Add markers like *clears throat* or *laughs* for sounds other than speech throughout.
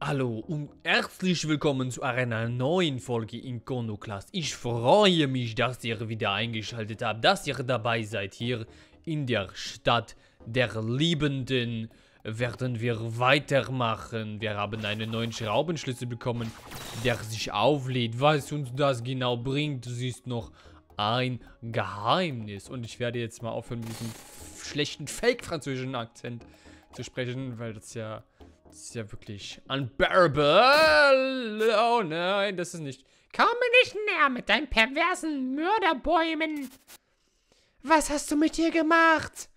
Hallo und herzlich willkommen zu einer neuen Folge Iconoclast. Ich freue mich, dass ihr wieder eingeschaltet habt, dass ihr dabei seid hier in der Stadt der Liebenden. Werden wir weitermachen. Wir haben einen neuen Schraubenschlüssel bekommen, der sich auflädt. Was uns das genau bringt, das ist noch ein Geheimnis. Und ich werde jetzt mal aufhören mit diesem schlechten fake-französischen Akzent zu sprechen, weil das ja das ist ja wirklich unbearable. Oh nein, das ist nicht. Komm mir nicht näher mit deinen perversen Mörderbäumen. Was hast du mit dir gemacht?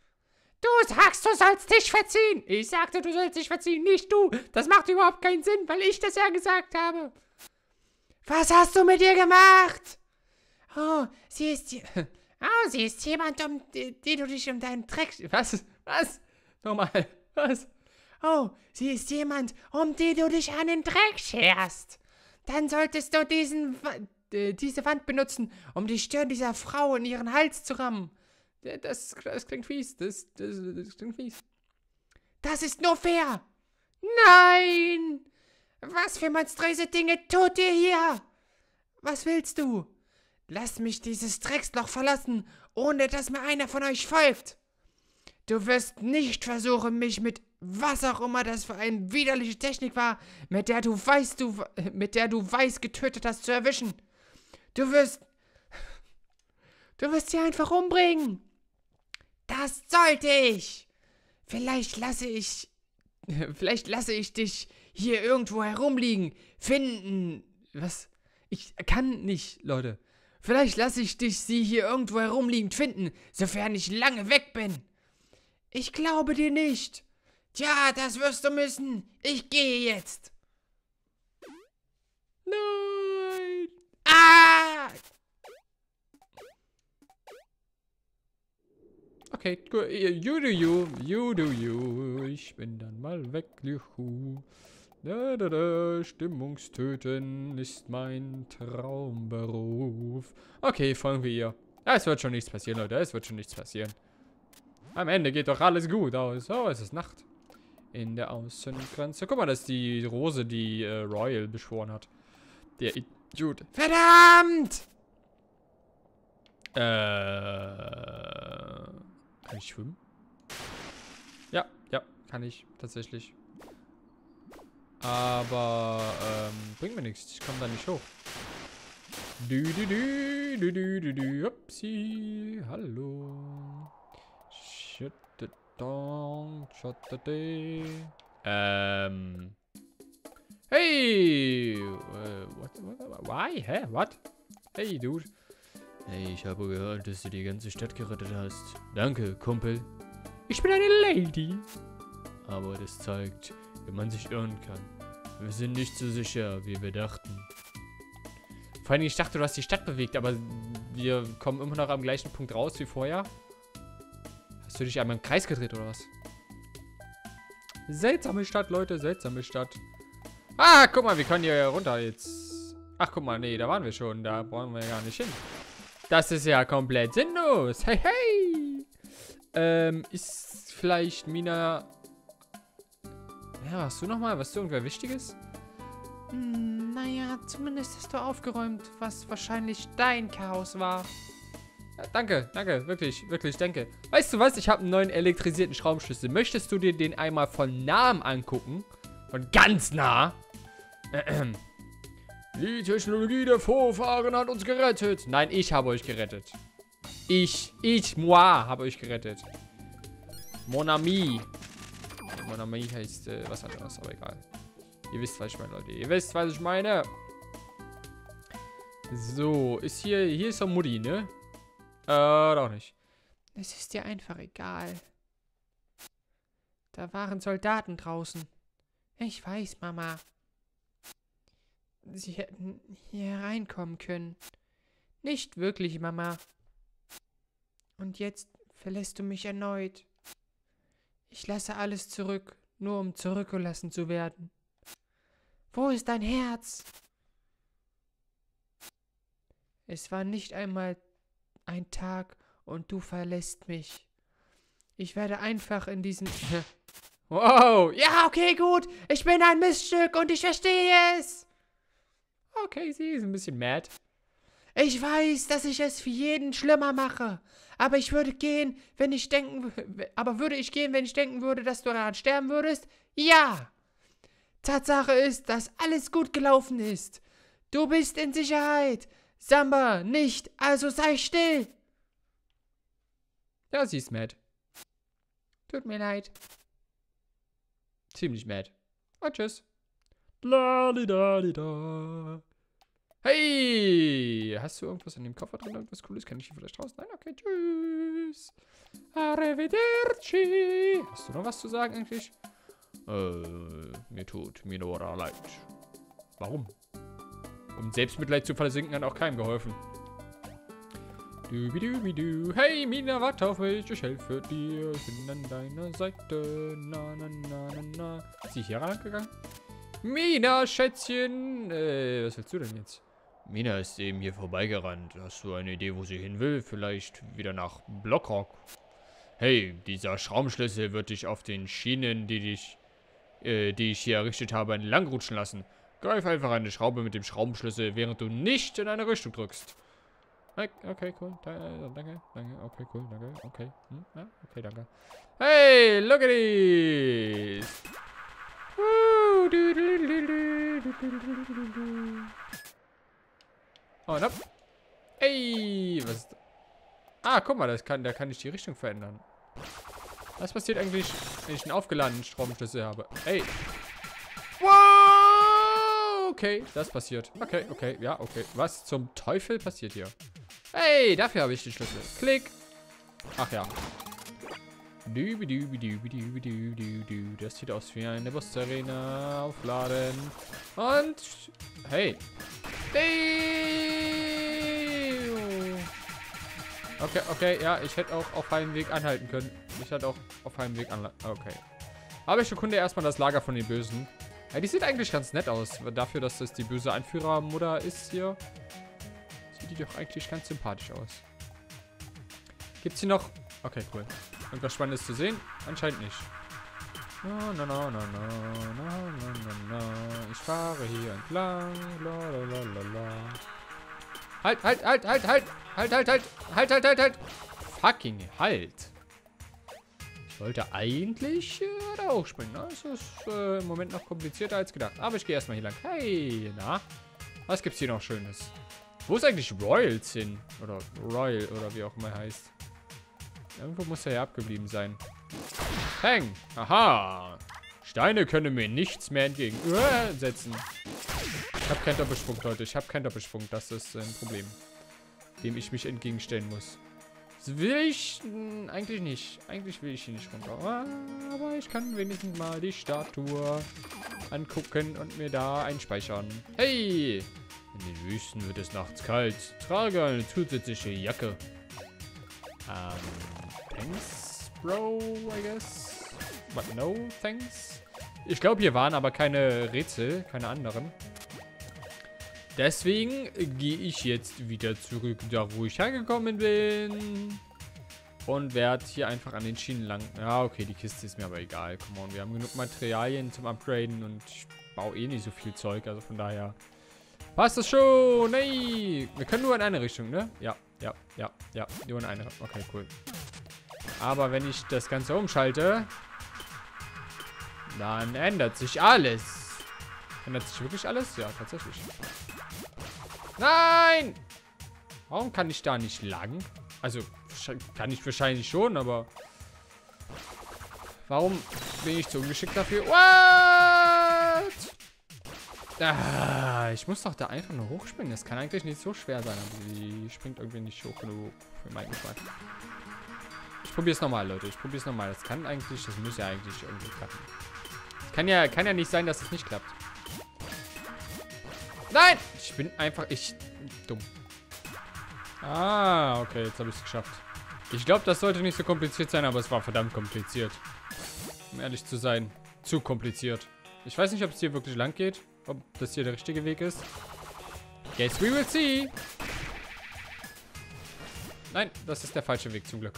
Du sagst, du sollst dich verziehen. Ich sagte, du sollst dich verziehen, nicht du. Das macht überhaupt keinen Sinn, weil ich das ja gesagt habe. Was hast du mit dir gemacht? Oh, sie ist... *laughs* Oh, sie ist jemand, um die, die du dich um deinen Dreck... Was? Was? Nochmal. Was? Oh, sie ist jemand, um die du dich an den Dreck scherst. Dann solltest du diesen, äh, diese Wand benutzen, um die Stirn dieser Frau in ihren Hals zu rammen. Das, das klingt fies. Das, das, das klingt fies. Das ist nur fair. Nein! Was für monströse Dinge tut ihr hier? Was willst du? Lass mich dieses Drecksloch verlassen, ohne dass mir einer von euch folgt. Du wirst nicht versuchen, mich mit was auch immer das für eine widerliche Technik war, mit der du weißt, du, mit der du weiß getötet hast, zu erwischen. Du wirst, du wirst sie einfach umbringen. Das sollte ich. Vielleicht lasse ich, vielleicht lasse ich dich hier irgendwo herumliegen, finden. Was? Ich kann nicht, Leute. Vielleicht lasse ich dich sie hier irgendwo herumliegend finden, sofern ich lange weg bin. Ich glaube dir nicht. Tja, das wirst du müssen. Ich gehe jetzt. Nein. Ah! Okay. You do you. You do you. Ich bin dann mal weg, Juhu. Da, da, da. Stimmungstöten ist mein Traumberuf. Okay, folgen wir ihr. Ja, es wird schon nichts passieren, Leute. Es wird schon nichts passieren. Am Ende geht doch alles gut aus. Oh, es ist Nacht in der Außengrenze. Guck mal, das ist die Rose, die äh, Royal beschworen hat. Der Idiot. Verdammt! Äh. Kann ich schwimmen? Ja, ja, kann ich. Tatsächlich. Aber, ähm, bringt mir nichts. Ich komme da nicht hoch. Du, du, du, du, du, du, du, upsi. Hallo. Ähm. Hey! Uh, what, what, why? Hä? What? Hey, Dude. Hey, ich habe gehört, dass du die ganze Stadt gerettet hast. Danke, Kumpel. Ich bin eine Lady. Aber das zeigt, wie man sich irren kann. Wir sind nicht so sicher, wie wir dachten. Vor allem, ich dachte, du hast die Stadt bewegt, aber wir kommen immer noch am gleichen Punkt raus wie vorher. Hast du dich einmal im Kreis gedreht oder was? Seltsame Stadt, Leute. Seltsame Stadt. Ah, guck mal, wir können hier runter jetzt. Ach, guck mal, nee, da waren wir schon. Da brauchen wir gar nicht hin. Das ist ja komplett sinnlos. Hey, hey. Ähm, ist vielleicht Mina... Ja, hast du nochmal? Was irgendwer Wichtiges? Hm, naja, zumindest hast du aufgeräumt, was wahrscheinlich dein Chaos war. Danke, danke, wirklich, wirklich, danke. Weißt du was? Ich habe einen neuen elektrisierten Schraubenschlüssel. Möchtest du dir den einmal von nahem angucken? Von ganz nah? *clears throat* Die Technologie der Vorfahren hat uns gerettet. Nein, ich habe euch gerettet. Ich, ich, moi, habe euch gerettet. Mon ami. Mon ami heißt äh, was anderes, aber egal. Ihr wisst, was ich meine, Leute. Ihr wisst, was ich meine. So, ist hier, hier ist doch Mutti, ne? Äh, doch nicht. Es ist dir einfach egal. Da waren Soldaten draußen. Ich weiß, Mama. Sie hätten hier reinkommen können. Nicht wirklich, Mama. Und jetzt verlässt du mich erneut. Ich lasse alles zurück, nur um zurückgelassen zu werden. Wo ist dein Herz? Es war nicht einmal ein Tag und du verlässt mich. Ich werde einfach in diesen... *laughs* Wow. Ja, okay, gut. Ich bin ein Miststück und ich verstehe es. Okay, sie ist ein bisschen mad. Ich weiß, dass ich es für jeden schlimmer mache. Aber ich würde gehen, wenn ich denken... Aber würde ich gehen, wenn ich denken würde, dass du daran sterben würdest? Ja. Tatsache ist, dass alles gut gelaufen ist. Du bist in Sicherheit. Samba nicht, also sei still. Ja, sie ist mad. Tut mir leid. Ziemlich mad. Und tschüss. Lalidalida. Hey! Hast du irgendwas in dem Koffer drin? Irgendwas Cooles? Kann ich hier vielleicht raus? Nein? Okay, tschüss. Arrivederci. Hast du noch was zu sagen eigentlich? Äh, mir tut Minora leid. Warum? Um Selbstmitleid zu versinken, hat auch keinem geholfen. Dubidubidu. Hey, Mina, warte auf mich. Ich helfe dir. Ich bin an deiner Seite. Na, na, na, na, na. Ist sie hier rangegangen? Mina, Schätzchen. Äh, was willst du denn jetzt? Mina ist eben hier vorbeigerannt. Hast du eine Idee, wo sie hin will? Vielleicht wieder nach Blockrock? Hey, dieser Schraubenschlüssel wird dich auf den Schienen, die dich, äh, die ich hier errichtet habe, entlang rutschen lassen. Greif einfach eine Schraube mit dem Schraubenschlüssel, während du nicht in eine Richtung drückst. Okay, cool. Danke, danke. Okay, cool. Danke. Okay. Hm, ja, okay, danke. Hey, look at this. Oh, ab. Ey, was ist das? Ah, guck mal, das kann, da kann ich die Richtung verändern. Was passiert eigentlich, wenn ich einen aufgeladenen Stromschlüssel habe? Ey. Okay, das passiert. Okay, okay, ja, okay. Was zum Teufel passiert hier? Hey, dafür habe ich den Schlüssel. Klick. Ach ja. Das sieht aus wie eine Busarena. Aufladen. Und. Hey. Okay, okay, ja, ich hätte auch auf halbem Weg anhalten können. Ich hätte auch auf halbem Weg anhalten. Okay. Aber ich erkunde erstmal das Lager von den Bösen. Ja, die sieht eigentlich ganz nett aus. Dafür, dass das die böse Anführermutter ist hier, sieht die doch eigentlich ganz sympathisch aus. Gibt's hier noch... Okay, cool. Irgendwas Spannendes zu sehen? Anscheinend nicht. Na, na, na, na, na, na, na, na, Ich fahre hier entlang. La, la, la, la, la. Halt, halt, halt, halt, halt! Halt, halt, halt! Halt, halt, halt, halt! Fucking halt! Ich wollte eigentlich äh, da hochspringen. Ne? Das ist äh, im Moment noch komplizierter als gedacht. Aber ich gehe erstmal hier lang. Hey, na? Was gibt's hier noch Schönes? Wo ist eigentlich Royals hin? Oder Royal oder wie auch immer heißt. Irgendwo muss er ja abgeblieben sein. Peng! Aha! Steine können mir nichts mehr entgegensetzen. Ich habe keinen Doppelsprung, Leute. Ich habe keinen Doppelsprung. Das ist ein Problem. Dem ich mich entgegenstellen muss. Das will ich hm, eigentlich nicht. Eigentlich will ich hier nicht runter. Aber ich kann wenigstens mal die Statue angucken und mir da einspeichern. Hey! In den Wüsten wird es nachts kalt. Trage eine zusätzliche Jacke. Ähm, thanks, Bro, I guess. But no, thanks. Ich glaube, hier waren aber keine Rätsel, keine anderen. Deswegen gehe ich jetzt wieder zurück, da wo ich hergekommen bin. Und werde hier einfach an den Schienen lang. Ja, okay, die Kiste ist mir aber egal. Come on, wir haben genug Materialien zum Upgraden und ich baue eh nicht so viel Zeug. Also von daher Passt das schon? Nee. Wir können nur in eine Richtung, ne? Ja, ja, ja, ja. Nur in eine. Okay, cool. Aber wenn ich das Ganze umschalte, dann ändert sich alles. Ändert sich wirklich alles? Ja, tatsächlich. Nein! Warum kann ich da nicht lang? Also, kann ich wahrscheinlich schon, aber... Warum bin ich zu ungeschickt dafür? What? Ah, ich muss doch da einfach nur hochspringen. Das kann eigentlich nicht so schwer sein. Aber die springt irgendwie nicht hoch genug für meinen Geschmack. Ich probiere es nochmal, Leute. Ich probiere es nochmal. Das kann eigentlich, das muss ja eigentlich irgendwie klappen. Kann ja, kann ja nicht sein, dass es nicht klappt. Nein! Ich bin einfach, ich, dumm. Ah, okay, jetzt habe ich es geschafft. Ich glaube, das sollte nicht so kompliziert sein, aber es war verdammt kompliziert. Um ehrlich zu sein. Zu kompliziert. Ich weiß nicht, ob es hier wirklich lang geht. Ob das hier der richtige Weg ist. Guess we will see. Nein, das ist der falsche Weg zum Glück.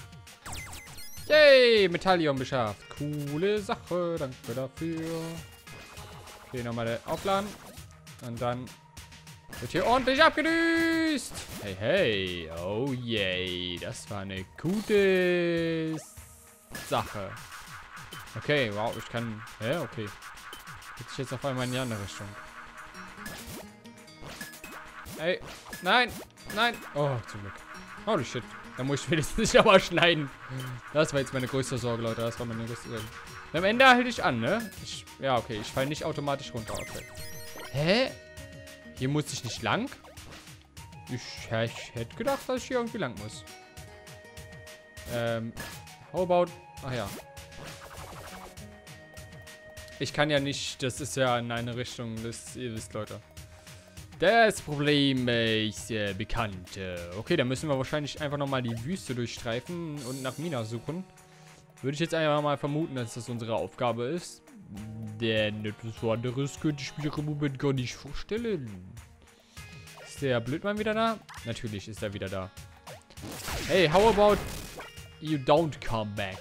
Yay, Metallion beschafft. Coole Sache, danke dafür. Okay, nochmal aufladen. Und dann wird hier ordentlich abgedüst. Hey, hey. Oh, yay. Das war eine gute Sache. Okay, wow, ich kann... Ja, okay. Geht sich jetzt auf einmal in die andere Richtung. Ey, nein, nein. Oh, zum Glück. Holy shit. Da muss ich wenigstens nicht *laughs* aber schneiden. Das war jetzt meine größte Sorge, Leute. Das war meine größte Sorge. Am Ende halte ich an, ne? Ich, ja, okay. Ich falle nicht automatisch runter. Okay. Hä? Hier muss ich nicht lang? Ich, ich hätte gedacht, dass ich hier irgendwie lang muss. Ähm, how about... Ach ja. Ich kann ja nicht... Das ist ja in eine Richtung. Das, ihr wisst, Leute. Das Problem ist äh, bekannt. Okay, dann müssen wir wahrscheinlich einfach nochmal die Wüste durchstreifen und nach Mina suchen. Würde ich jetzt einfach mal vermuten, dass das unsere Aufgabe ist. Denn etwas anderes könnte ich mir im Moment gar nicht vorstellen. Ist der Blödmann wieder da? Natürlich ist er wieder da. Hey, how about you don't come back?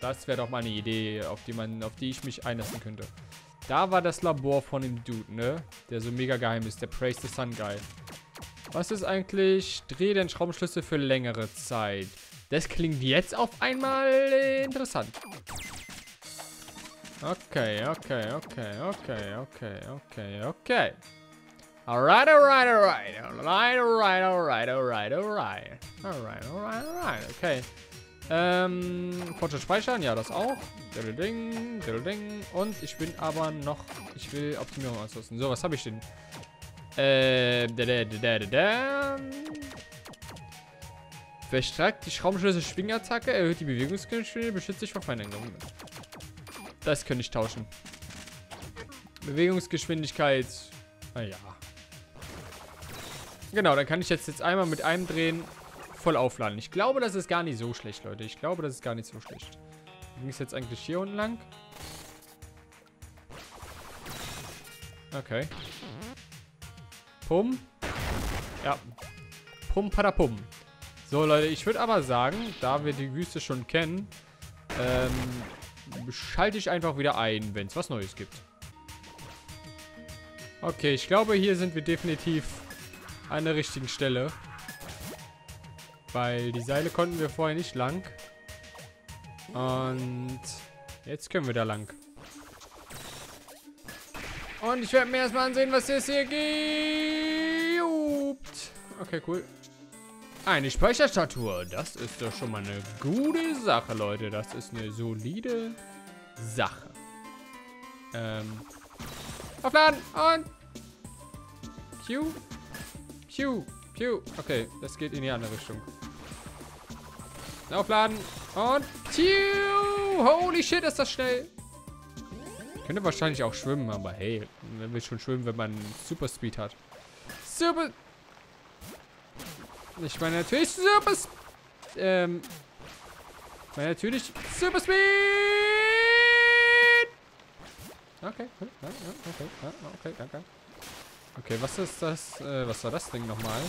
Das wäre doch mal eine Idee, auf die, man, auf die ich mich einlassen könnte. Da war das Labor von dem Dude, ne? Der so mega geheim ist. Der Praise the Sun Guy. Was ist eigentlich? Dreh den Schraubenschlüssel für längere Zeit. Das klingt jetzt auf einmal interessant. Okay, okay, okay, okay, okay, okay, okay. Alright, alright, alright. Alright, alright, alright, alright, alright. Alright, alright, alright. Okay. Ähm, Fortschritt speichern, ja, das auch. Ding, ding. Und ich bin aber noch, ich will Optimierung ausrüsten. So, was habe ich denn? Äh, da, da, da, da, da. Verstärkt die Schraubenschlüssel Schwingattacke, erhöht die Bewegungsgeschwindigkeit, beschützt sich vor Feinden. Das könnte ich tauschen. Bewegungsgeschwindigkeit. Naja. Genau, dann kann ich jetzt, jetzt einmal mit einem Drehen voll aufladen. Ich glaube, das ist gar nicht so schlecht, Leute. Ich glaube, das ist gar nicht so schlecht. Ging es jetzt eigentlich hier unten lang? Okay. Pum. Ja. Pum, padapum. So, Leute, ich würde aber sagen, da wir die Wüste schon kennen, ähm, schalte ich einfach wieder ein, wenn es was Neues gibt. Okay, ich glaube, hier sind wir definitiv an der richtigen Stelle. Weil die Seile konnten wir vorher nicht lang. Und jetzt können wir da lang. Und ich werde mir erstmal ansehen, was es hier gibt. Okay, cool. Eine Speicherstatue. Das ist doch schon mal eine gute Sache, Leute. Das ist eine solide Sache. Ähm. Aufladen und. Q. Q. Q. Okay, das geht in die andere Richtung. Aufladen und. Q. Holy shit, ist das schnell. Könnte wahrscheinlich auch schwimmen, aber hey, man will schon schwimmen, wenn man Super Speed hat. Super. Ich meine natürlich Super. Ähm. Ich meine natürlich Super Speed. Okay, okay, okay, okay, danke. Okay, was ist das? Äh, was war das Ding nochmal?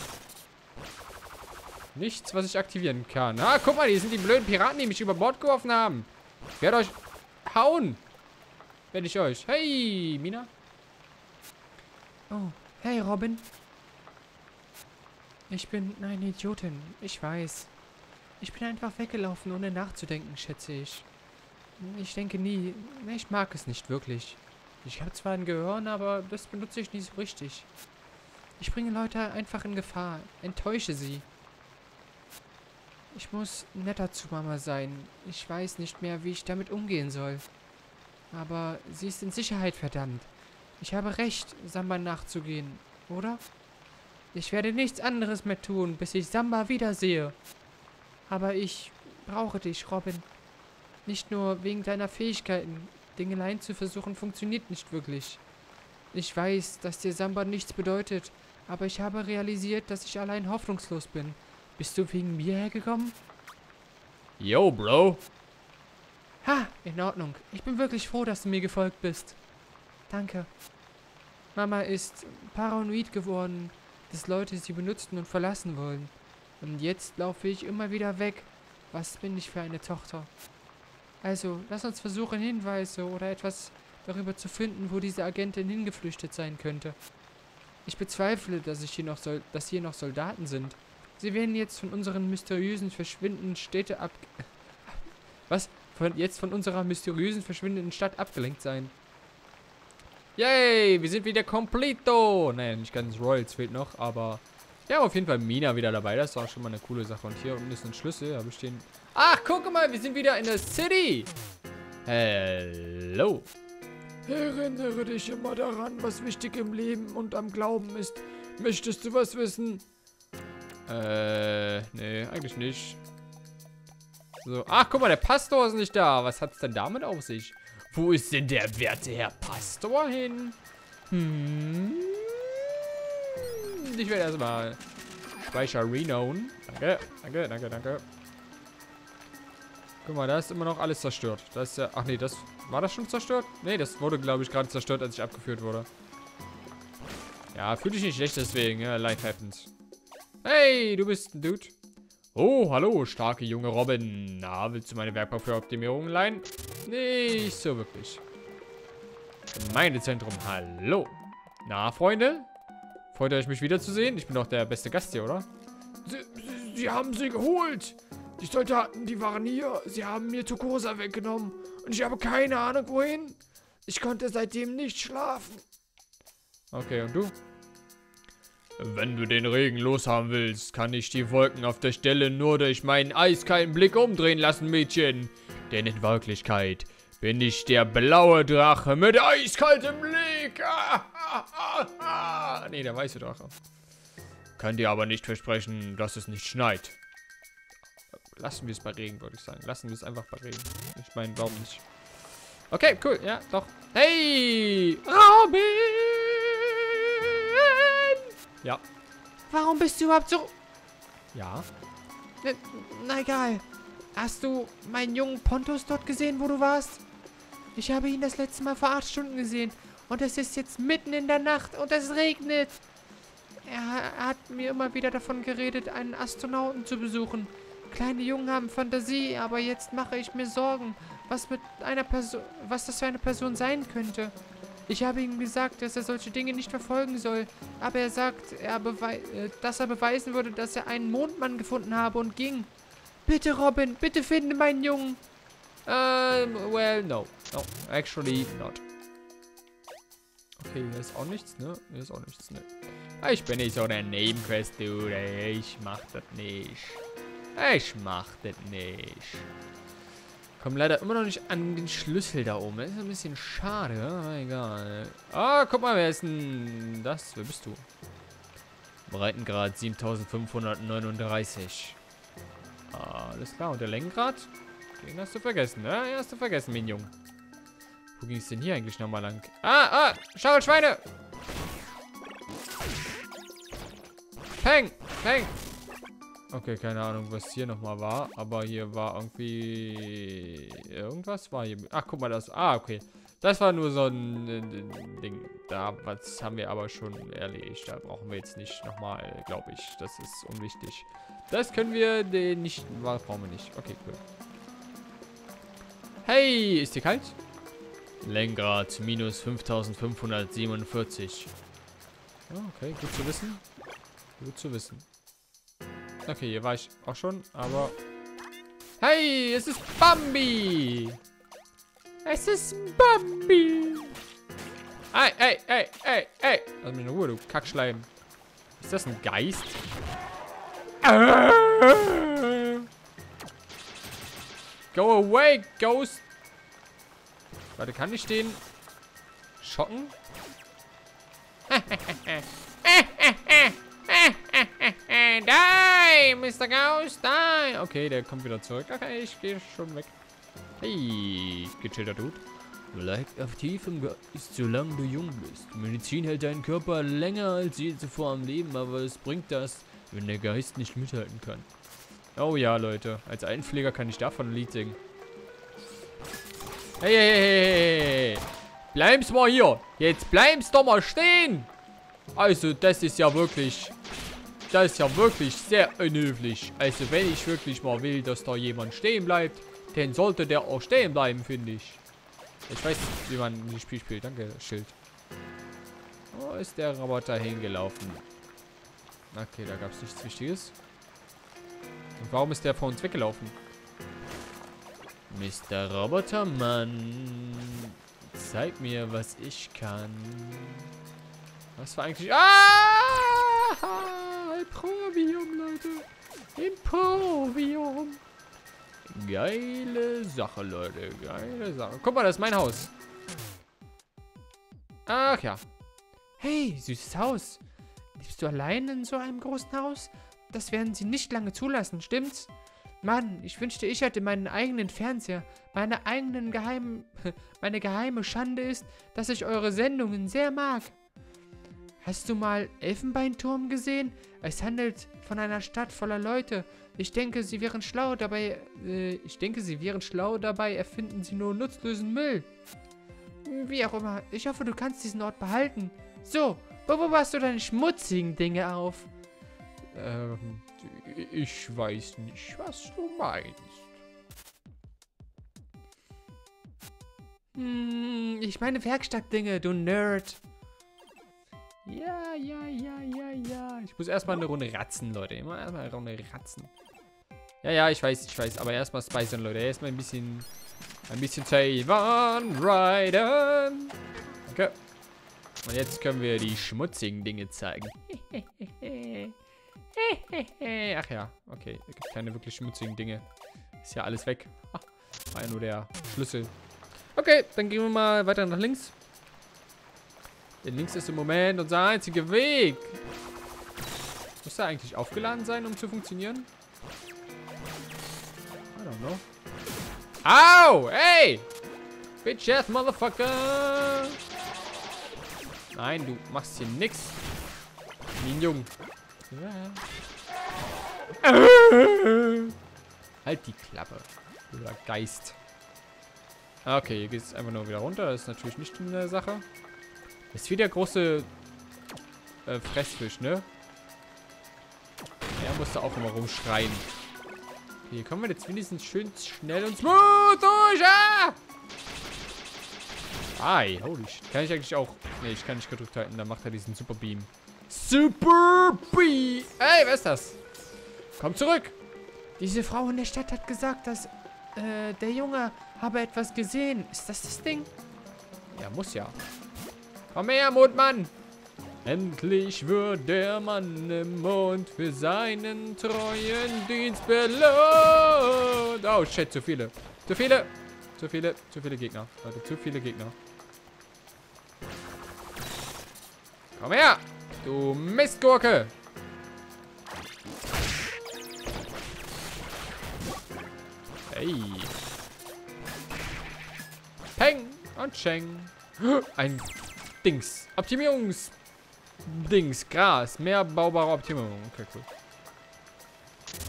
Nichts, was ich aktivieren kann. Ah, guck mal, hier sind die blöden Piraten, die mich über Bord geworfen haben. Ich werde euch hauen. Werde ich euch. Hey, Mina. Oh, hey, Robin. Ich bin eine Idiotin. Ich weiß. Ich bin einfach weggelaufen, ohne nachzudenken, schätze ich. Ich denke nie. Ich mag es nicht wirklich. Ich habe zwar ein Gehirn, aber das benutze ich nie so richtig. Ich bringe Leute einfach in Gefahr. Enttäusche sie. Ich muss netter zu Mama sein. Ich weiß nicht mehr, wie ich damit umgehen soll. Aber sie ist in Sicherheit, verdammt. Ich habe recht, Samba nachzugehen, oder? Ich werde nichts anderes mehr tun, bis ich Samba wiedersehe. Aber ich brauche dich, Robin. Nicht nur wegen deiner Fähigkeiten. Dinge allein zu versuchen funktioniert nicht wirklich. Ich weiß, dass dir Samba nichts bedeutet, aber ich habe realisiert, dass ich allein hoffnungslos bin. Bist du wegen mir hergekommen? Yo, Bro. Ha, in Ordnung. Ich bin wirklich froh, dass du mir gefolgt bist. Danke. Mama ist paranoid geworden, dass Leute sie benutzen und verlassen wollen. Und jetzt laufe ich immer wieder weg, Was bin ich für eine Tochter? Also, lass uns versuchen, Hinweise oder etwas darüber zu finden, wo diese Agentin hingeflüchtet sein könnte. Ich bezweifle, dass, ich hier noch Sol dass hier noch Soldaten sind. Sie werden jetzt von unseren mysteriösen verschwindenden Städte ab... *laughs* Was? Von, jetzt von unserer mysteriösen verschwindenden Stadt abgelenkt sein. Yay, wir sind wieder completo. Naja, nicht ganz Royals fehlt noch, aber... Ja, auf jeden Fall Mina wieder dabei. Das war schon mal eine coole Sache. Und hier unten ist ein Schlüssel. Habe ich den... Ach, guck mal, wir sind wieder in der City. Hello. Erinnere dich immer daran, was wichtig im Leben und am Glauben ist. Möchtest du was wissen? Äh, nee, eigentlich nicht. So, ach, guck mal, der Pastor ist nicht da. Was hat's denn damit auf sich? Wo ist denn der werte Herr Pastor hin? Hm. Ich werde erstmal Speicher renown. Danke, danke, danke, danke. Guck mal, da ist immer noch alles zerstört. Das ist ja. Ach nee, das. War das schon zerstört? Nee, das wurde, glaube ich, gerade zerstört, als ich abgeführt wurde. Ja, fühle dich nicht schlecht deswegen. Ja, life happens. Hey, du bist ein Dude. Oh, hallo, starke junge Robin. Na, willst du meine Werkbank für Optimierung leihen? Nicht so wirklich. Gemeindezentrum, hallo. Na, Freunde? Freut euch, mich wiederzusehen? Ich bin doch der beste Gast hier, oder? Sie, sie, sie haben sie geholt. Die Soldaten, die waren hier. Sie haben mir Tukosa weggenommen. Und ich habe keine Ahnung, wohin. Ich konnte seitdem nicht schlafen. Okay, und du? Wenn du den Regen loshaben willst, kann ich die Wolken auf der Stelle nur durch meinen eiskalten Blick umdrehen lassen, Mädchen. Denn in Wirklichkeit bin ich der blaue Drache mit eiskaltem Blick. Ah. *laughs* Nee, der weiße Drache. Kann dir aber nicht versprechen, dass es nicht schneit. Lassen wir es bei Regen, würde ich sagen. Lassen wir es einfach bei Regen. Ich meine, warum nicht? Okay, cool. Ja, doch. Hey! Robin! Ja. Warum bist du überhaupt so... Ja. Na, na egal. Hast du meinen jungen Pontus dort gesehen, wo du warst? Ich habe ihn das letzte Mal vor acht Stunden gesehen. Und es ist jetzt mitten in der Nacht und es regnet. Er hat mir immer wieder davon geredet, einen Astronauten zu besuchen. Kleine Jungen haben Fantasie, aber jetzt mache ich mir Sorgen, was mit einer Person, was das für eine Person sein könnte. Ich habe ihm gesagt, dass er solche Dinge nicht verfolgen soll, aber er sagt, er äh, dass er beweisen würde, dass er einen Mondmann gefunden habe und ging. Bitte, Robin, bitte finde meinen Jungen. Ähm, um, well, no. No, actually not. Okay, hier ist auch nichts, ne? Hier ist auch nichts, ne? Ich bin nicht so der Nebenquest-Dude, ich mach das nicht. Ich mach das nicht. Komm leider immer noch nicht an den Schlüssel da oben. Ist ein bisschen schade, aber egal. Ah, guck mal, wer ist denn das? Wer bist du? Breitengrad 7539. Ah, alles klar. Und der Längengrad? Den hast du vergessen, ne? Den hast du vergessen, mein Junge. Wo ging es denn hier eigentlich nochmal lang? Ah, ah! Schau, Schweine! Peng! Peng! Okay, keine Ahnung, was hier nochmal war. Aber hier war irgendwie... Irgendwas war hier... Ach, guck mal, das... Ah, okay. Das war nur so ein, Ding. Da was haben wir aber schon erledigt. Da brauchen wir jetzt nicht nochmal, glaube ich. Das ist unwichtig. Das können wir nicht... Brauchen wir nicht. Okay, cool. Hey, ist dir kalt? Lenkrad minus 5547. Okay, gut zu wissen. Gut zu wissen. Okay, hier war ich auch schon, aber... Hey, es ist Bambi! Es ist Bambi! Ey, ey, ey, ey, ey! Lass mich in Ruhe, du Kackschleim. Ist das ein Geist? Go away, Ghost! Warte, kann ich den schocken? *laughs* Die, Mr. Ghost, die. Okay, der kommt wieder zurück. Okay, ich gehe schon weg. Hey, gechillter Dude. Bleibt aktiv im Geist, solange du jung bist. Medizin hält deinen Körper länger als je zuvor am Leben, aber es bringt das, wenn der Geist nicht mithalten kann. Oh ja, Leute. Als Einpfleger kann ich davon ein Lied singen. Hey, hey, hey, hey, hey. Bleib's mal hier. Jetzt bleib's doch mal stehen. Also, das ist ja wirklich das ist ja wirklich sehr unhöflich. Also wenn ich wirklich mal will, dass da jemand stehen bleibt, dann sollte der auch stehen bleiben, finde ich. Ich weiß, wie man das Spiel spielt. Danke, Schild. Wo ist der Roboter hingelaufen? Okay, da gab es nichts Wichtiges. Und warum ist der vor uns weggelaufen? Mr. Robotermann, zeig mir, was ich kann. Was war eigentlich... Ah! Leute. Improvium. Geile Sache, Leute. Geile Sache. Guck mal, das ist mein Haus. Ach ja. Hey, süßes Haus. Lebst du allein in so einem großen Haus? Das werden sie nicht lange zulassen, stimmt's? Mann, ich wünschte, ich hätte meinen eigenen Fernseher. Meine eigenen geheimen... *laughs* Meine geheime Schande ist, dass ich eure Sendungen sehr mag. Hast du mal Elfenbeinturm gesehen? Es handelt von einer Stadt voller Leute. Ich denke, sie wären schlau dabei... Äh, ich denke, sie wären schlau dabei, erfinden sie nur nutzlosen Müll. Wie auch immer. Ich hoffe, du kannst diesen Ort behalten. So, wo bewahrst du deine schmutzigen Dinge auf? Ähm, ich weiß nicht, was du meinst. Hm, ich meine Werkstattdinge, du Nerd. Ja, ja, ja, ja, ja. Ich muss erstmal eine Runde ratzen, Leute. Immer erstmal eine Runde ratzen. Ja, ja, ich weiß, ich weiß. Aber erstmal speichern, Leute. Erstmal ein bisschen, ein bisschen Taiwan Riden. Okay. Und jetzt können wir die schmutzigen Dinge zeigen. *laughs* Ach ja, okay. Es gibt keine wirklich schmutzigen Dinge. Ist ja alles weg. Ah, war ja nur der Schlüssel. Okay, dann gehen wir mal weiter nach links. Denn links ist im Moment unser einziger Weg. Muss er eigentlich aufgeladen sein, um zu funktionieren? I don't know. Au! Hey! Bitch ass Motherfucker! Nein, du machst hier nix. Wie ein Jungen. Ja. *laughs* Halt die Klappe. Oder Geist. Okay, hier geht es einfach nur wieder runter. Das ist natürlich nicht eine Sache. Das ist wie der große äh, Fressfisch, ne? Er musste auch immer rumschreien. Hier kommen wir jetzt wenigstens schön schnell und smooth durch. Ah! Hi, holy shit. Kann ich eigentlich auch... Ne, ich kann nicht gedrückt halten. Dann macht er diesen Super Beam. Super Beam. Ey, wer ist das? Komm zurück. Diese Frau in der Stadt hat gesagt, dass äh, der Junge habe etwas gesehen. Ist das das Ding? Ja, muss ja. Komm her, Mondmann. Endlich wird der Mann im Mond für seinen treuen Dienst belohnt. Oh, shit, zu viele. Zu viele. Zu viele, zu viele Gegner. Leute, zu viele Gegner. Komm her, du Mistgurke. Hey. Peng und Cheng. Ein Dings. Optimierungs... Dings. Gras. Mehr baubare Optimierung. Okay, cool.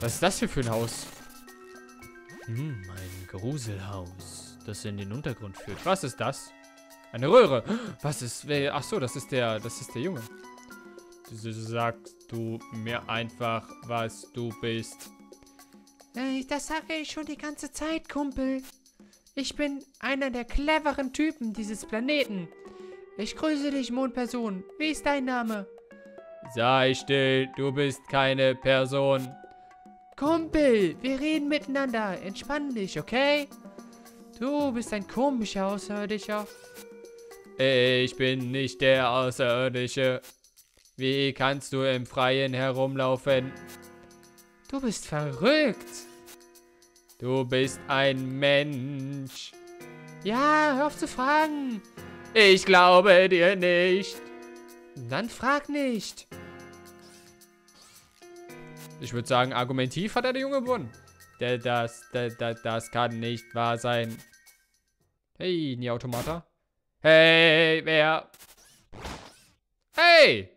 Was ist das hier für ein Haus? Hm, ein Gruselhaus, das in den Untergrund führt. Was ist das? Eine Röhre. *gasps* Was ist... Ach so, das ist der... Das ist der Junge. Sagst du mir einfach, was du bist. Das sage ich schon die ganze Zeit, Kumpel. Ich bin einer der cleveren Typen dieses Planeten. Ich grüße dich, Mondperson. Wie ist dein Name? Sei still, du bist keine Person. Kumpel, wir reden miteinander. Entspann dich, okay? Du bist ein komischer Außerirdischer. Ich bin nicht der Außerirdische. Wie kannst du im Freien herumlaufen? Du bist verrückt. Du bist ein Mensch. Ja, hör auf zu fragen. Ich glaube dir nicht. Dann frag nicht. Ich würde sagen, argumentiv hat er der Junge gewonnen. Das, der, der, das kann nicht wahr sein. Hey, nie Automata. Hey, wer? Hey!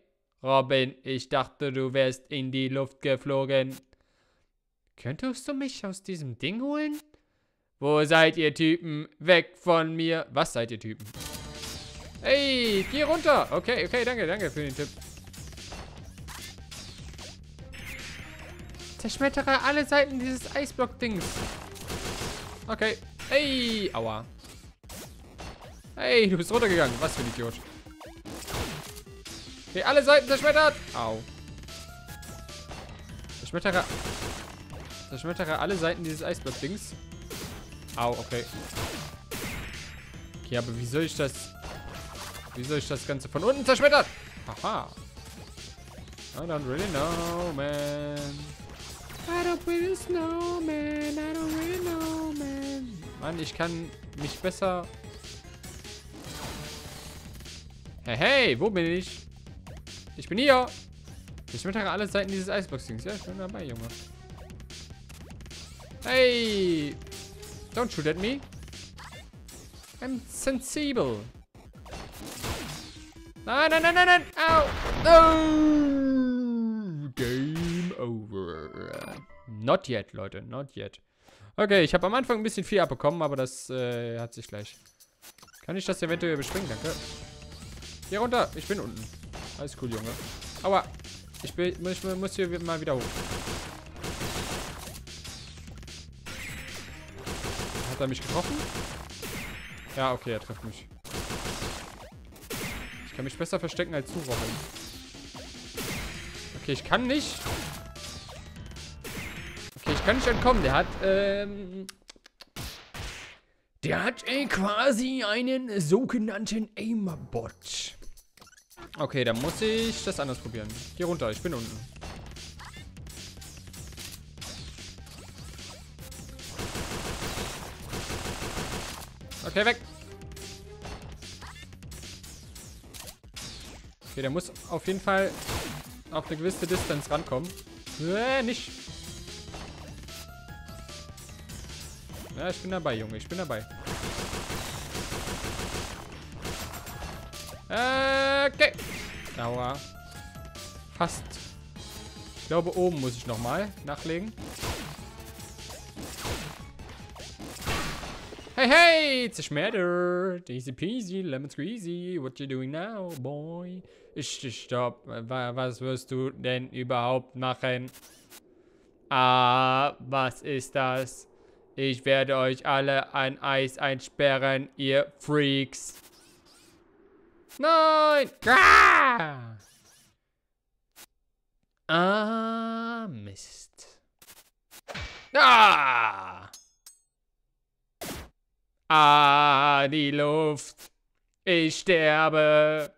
Robin, ich dachte, du wärst in die Luft geflogen. Könntest du mich aus diesem Ding holen? Wo seid ihr Typen? Weg von mir. Was seid ihr Typen? Hey, geh runter. Okay, okay, danke, danke für den Tipp. Zerschmettere alle Seiten dieses Eisblock-Dings. Okay. Hey, aua. Hey, du bist runtergegangen. Was für ein Idiot. Okay, alle Seiten zerschmettert. Au. Zerschmettere. Zerschmettere alle Seiten dieses Eisblock-Dings. Au, okay. Okay, aber wie soll ich das... Wie soll ich das Ganze von unten zerschmettern? Haha. I don't really know, man. I don't really know, man. I don't really know, man. Mann, ich kann mich besser... Hey, hey, wo bin ich? Ich bin hier. Ich schmettere alle Seiten dieses Eisbox-Dings. Ja, ich bin dabei, Junge. Hey! Don't shoot at me. I'm sensible. Nein, nein, nein, nein, nein. Au. No. Game over. Not yet, Leute. Not yet. Okay, ich habe am Anfang ein bisschen viel abbekommen, aber das äh, hat sich gleich. Kann ich das eventuell überspringen? Danke. Hier runter. Ich bin unten. Alles cool, Junge. Aua. Ich, bin, ich muss hier mal wieder hoch. Hat er mich getroffen? Ja, okay, er trifft mich. Ich kann mich besser verstecken als zurochen. Okay, ich kann nicht. Okay, ich kann nicht entkommen. Der hat, ähm... Der hat äh, quasi einen sogenannten Aimbot. Okay, dann muss ich das anders probieren. Geh runter, ich bin unten. Okay, weg. Okay, der muss auf jeden Fall auf eine gewisse Distanz rankommen. Äh, nicht. Ja, ich bin dabei, Junge. Ich bin dabei. Okay. Aua. Fast. Ich glaube, oben muss ich nochmal nachlegen. Hey, hey, zerschmettert. Easy peasy, lemon squeezy. What you doing now, boy? Ich, stopp. Was wirst du denn überhaupt machen? Ah, was ist das? Ich werde euch alle ein Eis einsperren, ihr Freaks. Nein! Ah! ah, Mist. Ah! Ah, die Luft. Ich sterbe.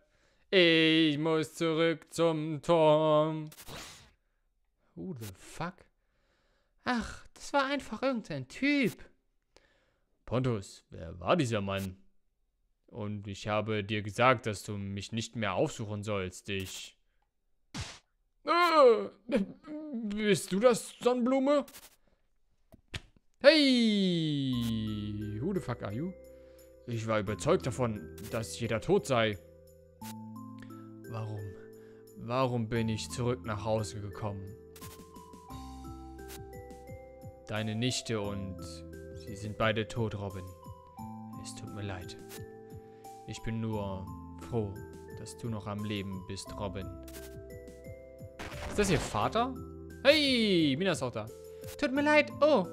Ich muss zurück zum Turm. Who the fuck? Ach, das war einfach irgendein Typ. Pontus, wer war dieser Mann? Und ich habe dir gesagt, dass du mich nicht mehr aufsuchen sollst. Ich... Äh, bist du das, Sonnenblume? Hey! Who the fuck are you? Ich war überzeugt davon, dass jeder tot sei. Warum? Warum bin ich zurück nach Hause gekommen? Deine Nichte und sie sind beide tot, Robin. Es tut mir leid. Ich bin nur froh, dass du noch am Leben bist, Robin. Ist das ihr Vater? Hey, Mina ist auch da. Tut mir leid. Oh,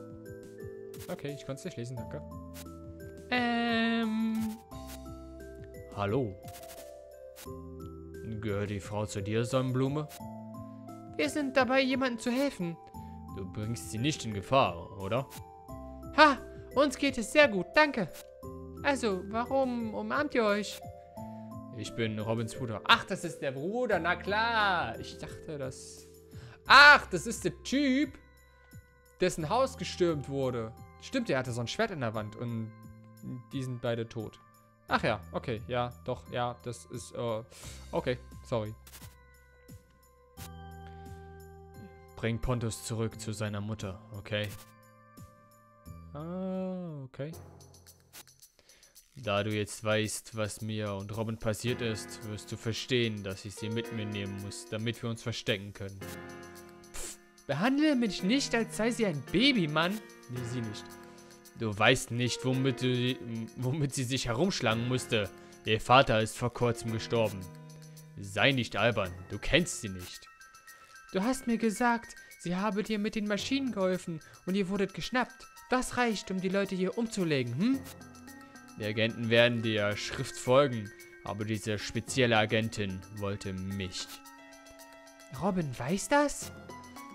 Okay, ich konnte es nicht lesen, danke. Ähm. Hallo. Gehört die Frau zu dir, Sonnenblume? Wir sind dabei, jemandem zu helfen. Du bringst sie nicht in Gefahr, oder? Ha, uns geht es sehr gut, danke. Also, warum umarmt ihr euch? Ich bin Robins Bruder. Ach, das ist der Bruder, na klar. Ich dachte, das... Ach, das ist der Typ, dessen Haus gestürmt wurde. Stimmt, er hatte so ein Schwert in der Wand und die sind beide tot. Ach ja, okay, ja, doch, ja, das ist, uh, okay, sorry. Bring Pontus zurück zu seiner Mutter, okay? Ah, okay. Da du jetzt weißt, was mir und Robin passiert ist, wirst du verstehen, dass ich sie mit mir nehmen muss, damit wir uns verstecken können. Pff, behandle mich nicht, als sei sie ein Baby, Mann. Nee, sie nicht. Du weißt nicht, womit, du, womit sie sich herumschlagen musste. Ihr Vater ist vor kurzem gestorben. Sei nicht albern, du kennst sie nicht. Du hast mir gesagt, Sie haben dir mit den Maschinen geholfen und ihr wurdet geschnappt. Das reicht, um die Leute hier umzulegen, hm? Die Agenten werden der Schrift folgen, aber diese spezielle Agentin wollte mich. Robin weiß das?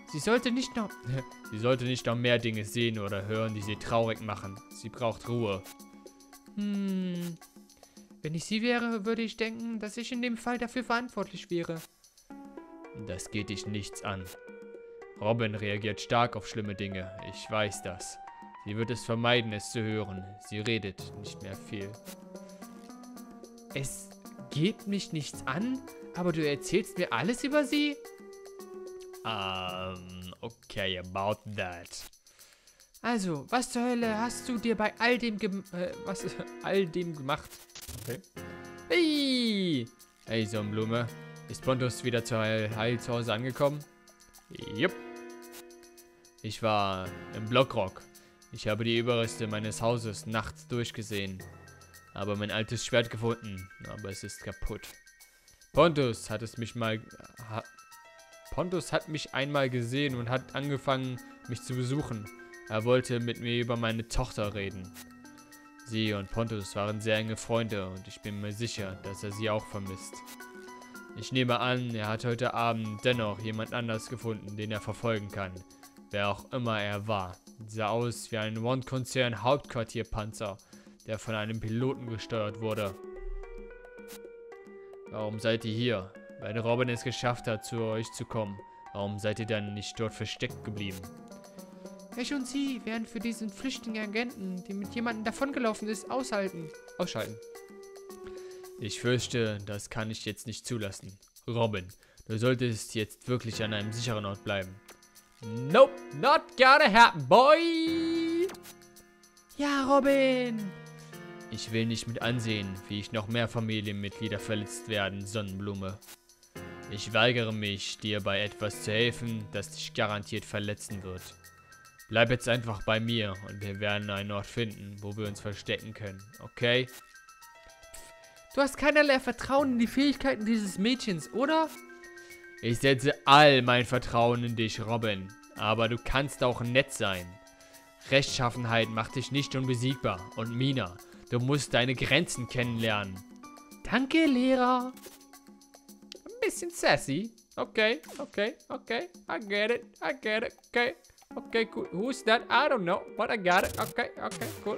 Sie sollte nicht noch... *laughs* Sie sollte nicht noch mehr Dinge sehen oder hören, die sie traurig machen. Sie braucht Ruhe. Hm. Wenn ich sie wäre, würde ich denken, dass ich in dem Fall dafür verantwortlich wäre. Das geht dich nichts an. Robin reagiert stark auf schlimme Dinge. Ich weiß das. Sie wird es vermeiden, es zu hören. Sie redet nicht mehr viel. Es geht mich nichts an, aber du erzählst mir alles über sie? Ähm, okay, about that. Also, was zur Hölle hast du dir bei all dem gem äh, was *laughs* all dem gemacht? Okay. Hey! Hey, Sonnenblume. Ist Pontus wieder zu Heil, Heil zu Hause angekommen? Jupp. Ich war im Blockrock. Ich habe die Überreste meines Hauses nachts durchgesehen. Habe mein altes Schwert gefunden, aber es ist kaputt. Pontus hat es mich mal... Ha, Pontus hat mich einmal gesehen und hat angefangen, mich zu besuchen. Er wollte mit mir über meine Tochter reden. Sie und Pontus waren sehr enge Freunde und ich bin mir sicher, dass er sie auch vermisst. Ich nehme an, er hat heute Abend dennoch jemand anders gefunden, den er verfolgen kann. Wer auch immer er war. Sah aus wie ein One-Konzern-Hauptquartierpanzer, der von einem Piloten gesteuert wurde. Warum seid ihr hier? Weil Robin es geschafft hat, zu euch zu kommen. Warum seid ihr dann nicht dort versteckt geblieben? Ich und sie werden für diesen flüchtigen Agenten, der mit jemandem davongelaufen ist, aushalten. Ausschalten. Ich fürchte, das kann ich jetzt nicht zulassen. Robin, du solltest jetzt wirklich an einem sicheren Ort bleiben. Nope, not gonna happen, boy! Ja, Robin! Ich will nicht mit ansehen, wie ich noch mehr Familienmitglieder verletzt werden, Sonnenblume. Ich weigere mich, dir bei etwas zu helfen, das dich garantiert verletzen wird. Bleib jetzt einfach bei mir und wir werden einen Ort finden, wo wir uns verstecken können, okay? Du hast keinerlei Vertrauen in die Fähigkeiten dieses Mädchens, oder? Ich setze all mein Vertrauen in dich, Robin. Aber du kannst auch nett sein. Rechtschaffenheit macht dich nicht unbesiegbar. Und Mina, du musst deine Grenzen kennenlernen. Danke, Lehrer. Bisschen sassy. Okay, okay, okay. I get it, I get it, okay. Okay, cool. Who's that? I don't know, but I got it. Okay, okay, cool.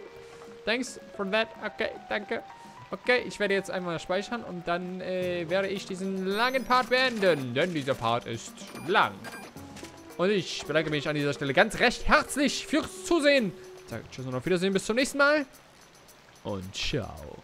Thanks for that. Okay, danke. Okay, ich werde jetzt einmal speichern und dann äh, werde ich diesen langen Part beenden, denn dieser Part ist lang. Und ich bedanke mich an dieser Stelle ganz recht herzlich fürs Zusehen. Sage Tschüss und auf Wiedersehen, bis zum nächsten Mal. Und ciao.